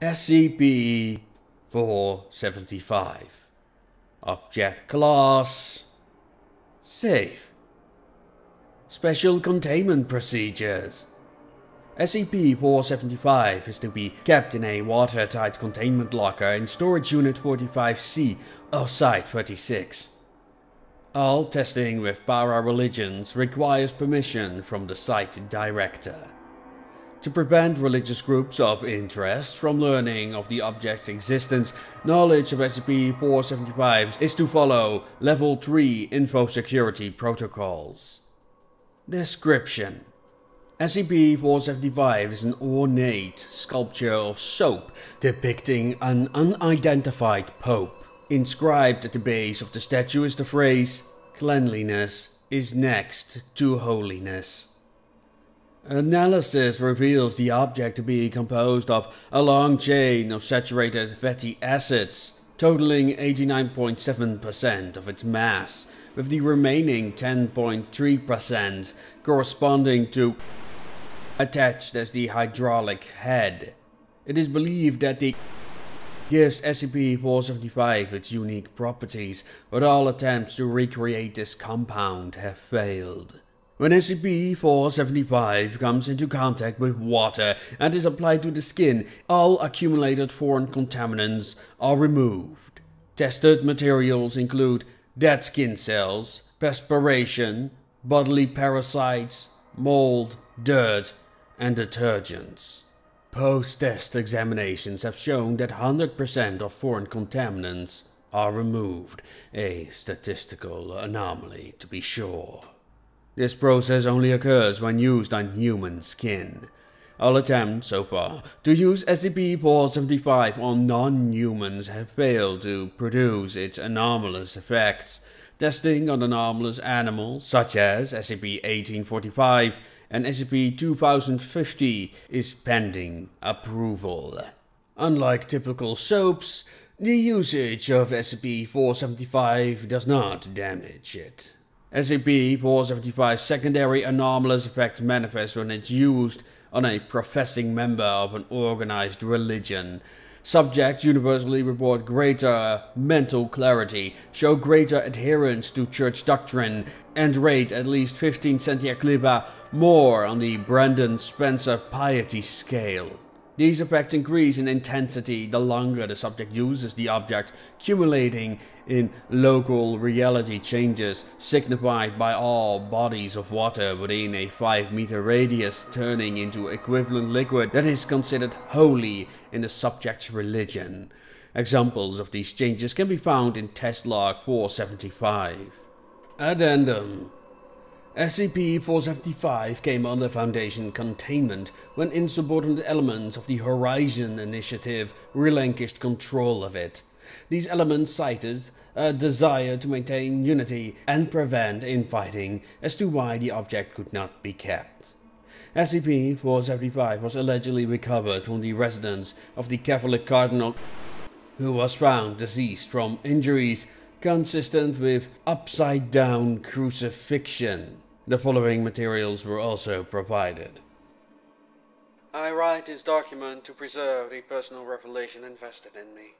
SCP 475 Object Class Safe Special Containment Procedures SCP-475 is to be kept in a watertight containment locker in Storage Unit 45C of Site-36. All testing with para-religions requires permission from the site director. To prevent religious groups of interest from learning of the object's existence, knowledge of SCP-475 is to follow Level 3 info security protocols. Description SCP-475 is an ornate sculpture of soap depicting an unidentified pope. Inscribed at the base of the statue is the phrase, Cleanliness is next to holiness. Analysis reveals the object to be composed of a long chain of saturated fatty acids, totaling 89.7% of its mass, with the remaining 10.3% corresponding to attached as the hydrophilic head. It is believed that the gives SCP-475 its unique properties, but all attempts to recreate this compound have failed. When SCP-475 comes into contact with water and is applied to the skin, all accumulated foreign contaminants are removed. Tested materials include dead skin cells, perspiration, bodily parasites, mold, dirt, and detergents. Post-test examinations have shown that 100% of foreign contaminants are removed, a statistical anomaly to be sure. This process only occurs when used on human skin. All attempts so far to use SCP-475 on non-humans have failed to produce its anomalous effects. Testing on anomalous animals, such as SCP-1845, and SCP-2050 is pending approval. Unlike typical soaps, the usage of SCP-475 does not damage it. SCP-475's secondary anomalous effects manifest when it's used on a professing member of an organized religion. Subjects universally report greater mental clarity, show greater adherence to church doctrine, and rate at least 15 centiacliba more on the Brandon Spencer piety scale. These effects increase in intensity the longer the subject uses the object, accumulating in local reality changes signified by all bodies of water within a 5 meter radius turning into equivalent liquid that is considered holy in the subject's religion. Examples of these changes can be found in test log 475. Addendum SCP-475 came under Foundation containment when insubordinate elements of the Horizon Initiative relinquished control of it. These elements cited a desire to maintain unity and prevent infighting as to why the object could not be kept. SCP-475 was allegedly recovered from the residence of the Catholic Cardinal who was found deceased from injuries consistent with upside-down crucifixion. The following materials were also provided. I write this document to preserve the personal revelation invested in me.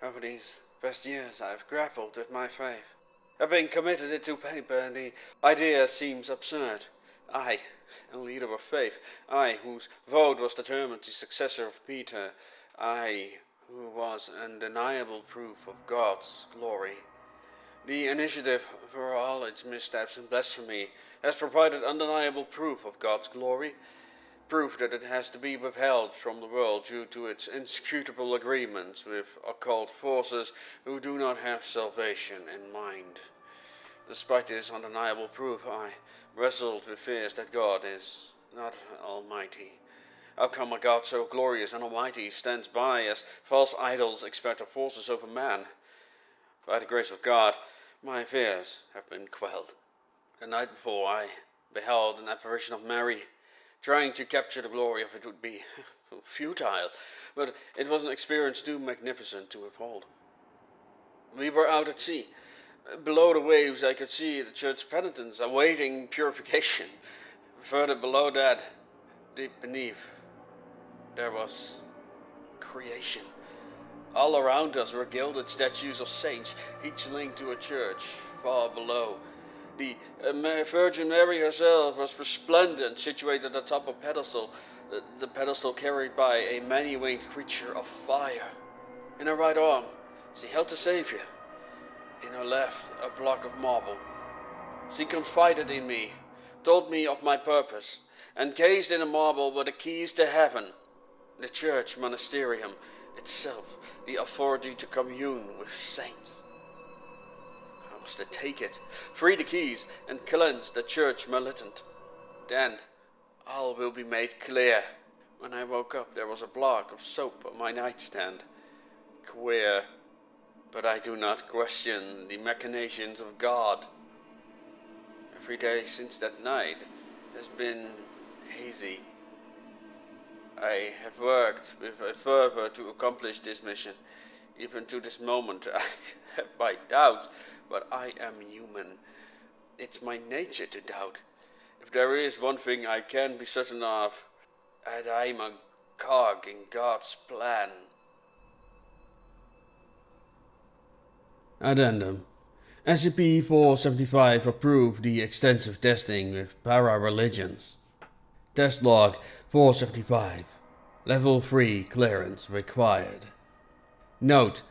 Over these past years, I have grappled with my faith. Having committed it to paper, the idea seems absurd. I, a leader of faith, I, whose vote was determined the successor of Peter, I, who was undeniable proof of God's glory. The initiative, for all its missteps and blasphemy, has provided undeniable proof of God's glory, proof that it has to be withheld from the world due to its inscrutable agreements with occult forces who do not have salvation in mind. Despite this undeniable proof, I wrestled with fears that God is not almighty. How come a God so glorious and almighty stands by as false idols expect of forces over man? By the grace of God, my fears have been quelled. The night before, I beheld an apparition of Mary. Trying to capture the glory of it would be futile, but it was an experience too magnificent to withhold. We were out at sea. Below the waves, I could see the church penitents awaiting purification. Further below that, deep beneath, there was creation. All around us were gilded statues of saints, each linked to a church far below. The uh, Virgin Mary herself was resplendent, situated atop a pedestal, the, the pedestal carried by a many winged creature of fire. In her right arm, she held the Savior. In her left, a block of marble. She confided in me, told me of my purpose, encased in the marble were the keys to heaven, the church magisterium itself, the authority to commune with saints. I was to take it, free the keys, and cleanse the church militant. Then all will be made clear. When I woke up, there was a block of soap on my nightstand. Queer, but I do not question the machinations of God. Every day since that night has been hazy. I have worked with uh, a fervor to accomplish this mission. Even to this moment, I have my doubts, but I am human. It's my nature to doubt. If there is one thing I can be certain of, that I'm a cog in God's plan. Addendum SCP-475 approved the extensive testing with para-religions. Test log 475. Level 3 clearance required. Note,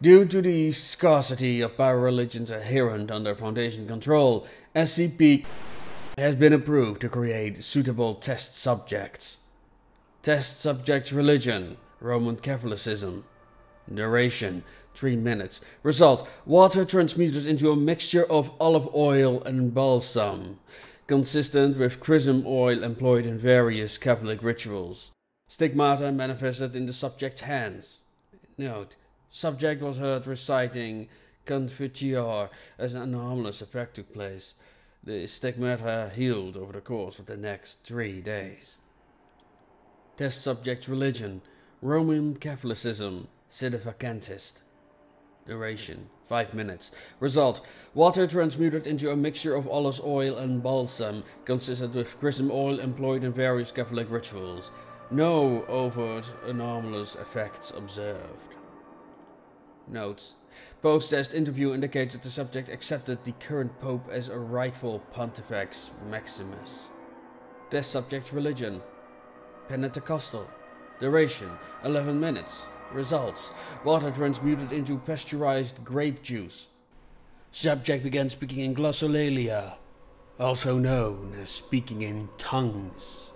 due to the scarcity of para-religions adherent under Foundation control, SCP has been approved to create suitable test subjects. Test subject's religion, Roman Catholicism. Duration, 3 minutes. Result, water transmuted into a mixture of olive oil and balsam, consistent with chrism oil employed in various Catholic rituals. Stigmata manifested in the subject's hands. Note, subject was heard reciting Confiteor as an anomalous effect took place. The stigmata healed over the course of the next three days. Test subject's religion, Roman Catholicism, sedevacantist. Duration 5 minutes. Result Water transmuted into a mixture of olive oil and balsam, consistent with chrism oil employed in various Catholic rituals. No overt anomalous effects observed. Notes Post test interview indicates that the subject accepted the current Pope as a rightful Pontifex Maximus. Test subject's religion Pentecostal. Duration 11 minutes. Results Water transmuted into pasteurized grape juice. Subject began speaking in glossolalia, also known as speaking in tongues.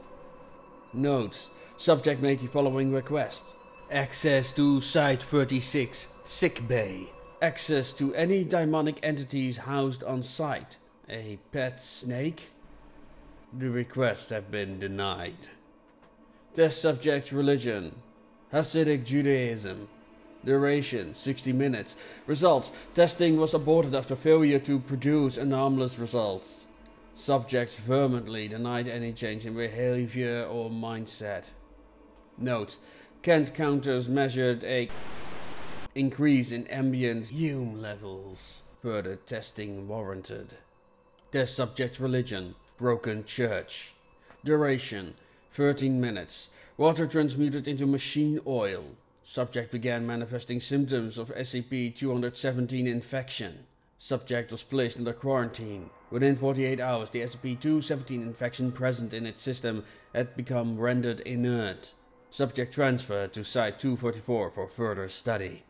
Notes Subject made the following request Access to Site 36, Sick Bay. Access to any demonic entities housed on site. A pet snake? The requests have been denied. Test subject's religion Hasidic Judaism. Duration 60 minutes. Results Testing was aborted after failure to produce anomalous results. Subjects vehemently denied any change in behavior or mindset. Note Kant counters measured a increase in ambient Hume levels. Further testing warranted. Test subject religion Broken Church. Duration 13 minutes. Water transmuted into machine oil. Subject began manifesting symptoms of SCP-217 infection. Subject was placed under quarantine. Within 48 hours, the SCP-217 infection present in its system had become rendered inert. Subject transferred to Site-244 for further study.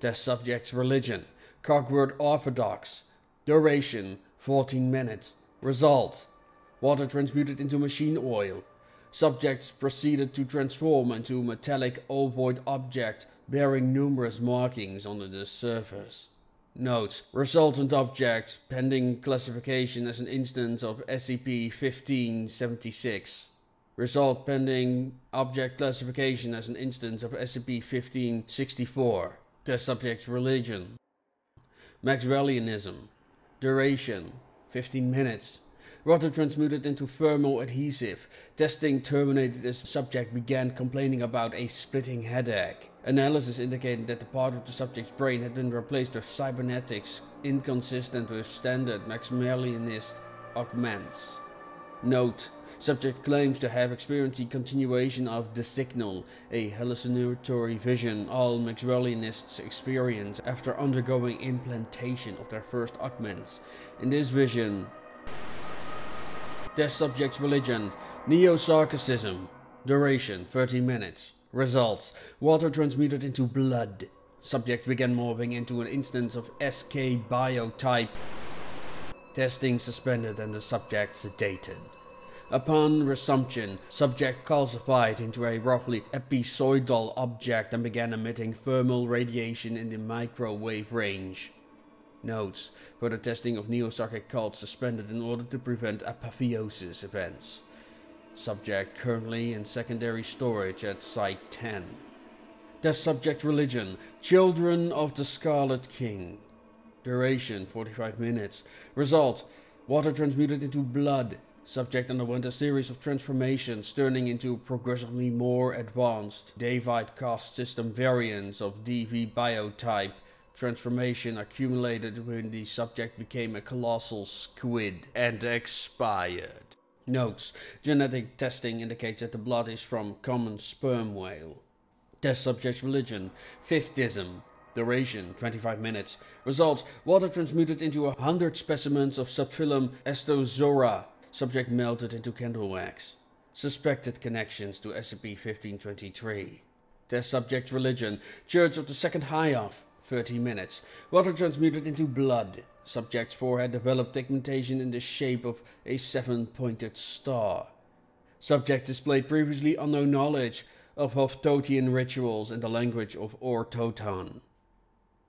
Test subject's religion. Cogwork Orthodox. Duration 14 minutes. Result. Water transmuted into machine oil. Subjects proceeded to transform into a metallic ovoid object bearing numerous markings on the surface. Note: Resultant object pending classification as an instance of SCP-1576. Result pending object classification as an instance of SCP-1564. Test subject's religion. Maxwellianism. Duration 15 minutes. Water transmuted into thermal adhesive. Testing terminated as the subject began complaining about a splitting headache. Analysis indicated that the part of the subject's brain had been replaced with cybernetics inconsistent with standard Maxwellianist augments. Note, Subject claims to have experienced the continuation of the signal, a hallucinatory vision all Maxwellianists experience after undergoing implantation of their first augments. In this vision, test subject's religion, neo-Sarkicism, duration 30 minutes, results, water transmuted into blood. Subject began morphing into an instance of SK biotype. Testing suspended and the subject sedated. Upon resumption, subject calcified into a roughly ellipsoidal object and began emitting thermal radiation in the microwave range. Notes: for the testing of Neosarkic cults suspended in order to prevent apotheosis events. Subject currently in secondary storage at Site 10. Test subject religion, Children of the Scarlet King. Duration 45 minutes. Result Water transmuted into blood. Subject underwent a series of transformations, turning into progressively more advanced David caste system variants of DV biotype. Transformation accumulated when the subject became a colossal squid and expired. Notes Genetic testing indicates that the blood is from common sperm whale. Test subject's religion, Fifthism. Duration 25 minutes. Result Water transmuted into a hundred specimens of subphylum Asterozoa. Subject melted into candle wax. Suspected connections to SCP-1523. Test subject's religion, Church of the Second Hytoth. 30 minutes. Water transmuted into blood. Subject's forehead developed pigmentation in the shape of a seven-pointed star. Subject displayed previously unknown knowledge of Hoftotian rituals in the language of Ortotan.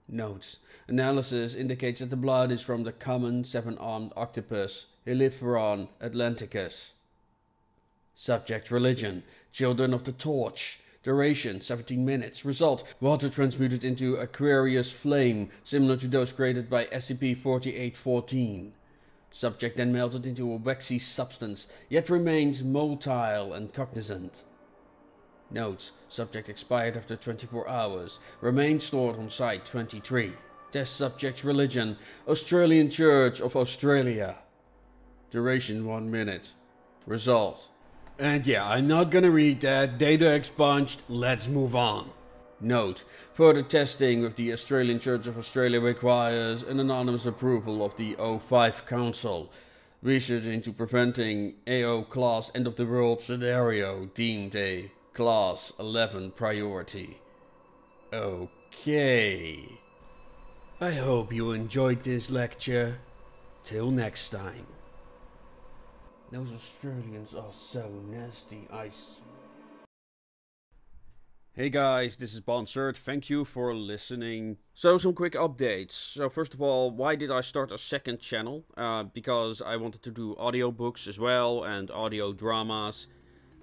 Notes. Analysis indicates that the blood is from the common seven-armed octopus Haliphron atlanticus. Subject religion, Children of the Torch. Duration 17 minutes. Result water transmuted into Aquarius flame, similar to those created by SCP 4814. Subject then melted into a waxy substance, yet remained motile and cognizant. Notes Subject expired after 24 hours. Remained stored on Site 23. Test subject's religion Australian Church of Australia. Duration 1 minute. Result and yeah, I'm not gonna read that. Data expunged. Let's move on. Note, further testing with the Australian Church of Australia requires an anonymous approval of the O5 Council. Research into preventing AO class end of the world scenario deemed a class 11 priority. Okay. I hope you enjoyed this lecture. Till next time. Those Australians are so nasty, I Hey guys, this is Bonsert. Thank you for listening. So, some quick updates. So, first of all, why did I start a second channel? Uh, because I wanted to do audiobooks as well and audio dramas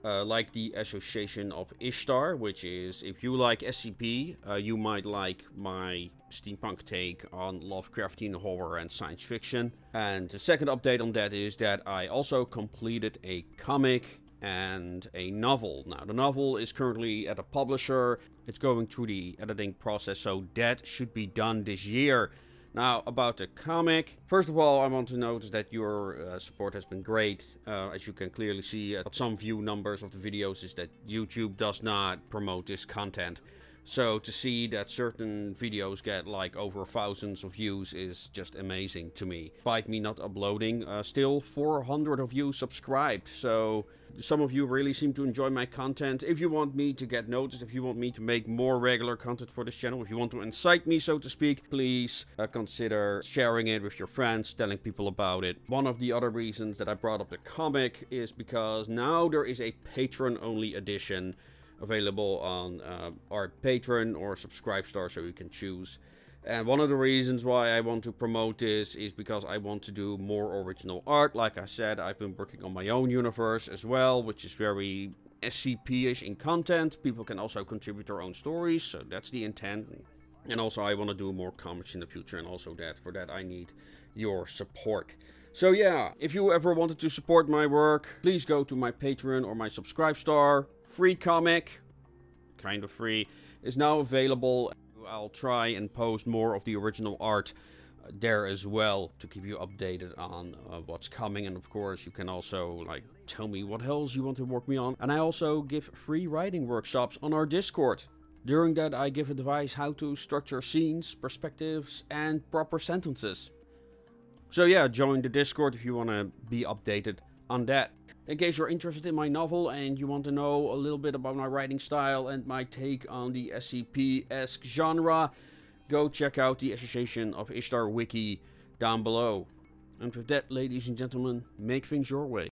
uh, like the Association of Ishtar, which is if you like SCP, uh, you might like my steampunk take on Lovecraftian horror and science fiction. And the second update on that is that I also completed a comic and a novel. Now, the novel is currently at a publisher. It's going through the editing process, so that should be done this year. Now, about the comic. First of all, I want to note that your uh, support has been great. Uh, as you can clearly see at some view numbers of the videos is that YouTube does not promote this content. So to see that certain videos get like over thousands of views is just amazing to me. Despite me not uploading, uh, still 400 of you subscribed. So some of you really seem to enjoy my content. If you want me to get noticed, if you want me to make more regular content for this channel, if you want to incite me, so to speak, please uh, consider sharing it with your friends, telling people about it. One of the other reasons that I brought up the comic is because now there is a patron-only edition available on uh, our Patreon or Subscribestar, so you can choose. And one of the reasons why I want to promote this is because I want to do more original art. Like I said, I've been working on my own universe as well, which is very SCP-ish in content. People can also contribute their own stories, so that's the intent. And also I want to do more comics in the future, and also that for that I need your support. So yeah, if you ever wanted to support my work, please go to my Patreon or my Subscribestar free comic, kind of free, is now available. I'll try and post more of the original art there as well to keep you updated on uh, what's coming. And of course, you can also like tell me what else you want to work me on. And I also give free writing workshops on our Discord. During that, I give advice how to structure scenes, perspectives, and proper sentences. So yeah, join the Discord if you want to be updated on that. In case you're interested in my novel and you want to know a little bit about my writing style and my take on the SCP-esque genre, go check out the Association of Ishtar wiki down below. And with that, ladies and gentlemen, make things your way.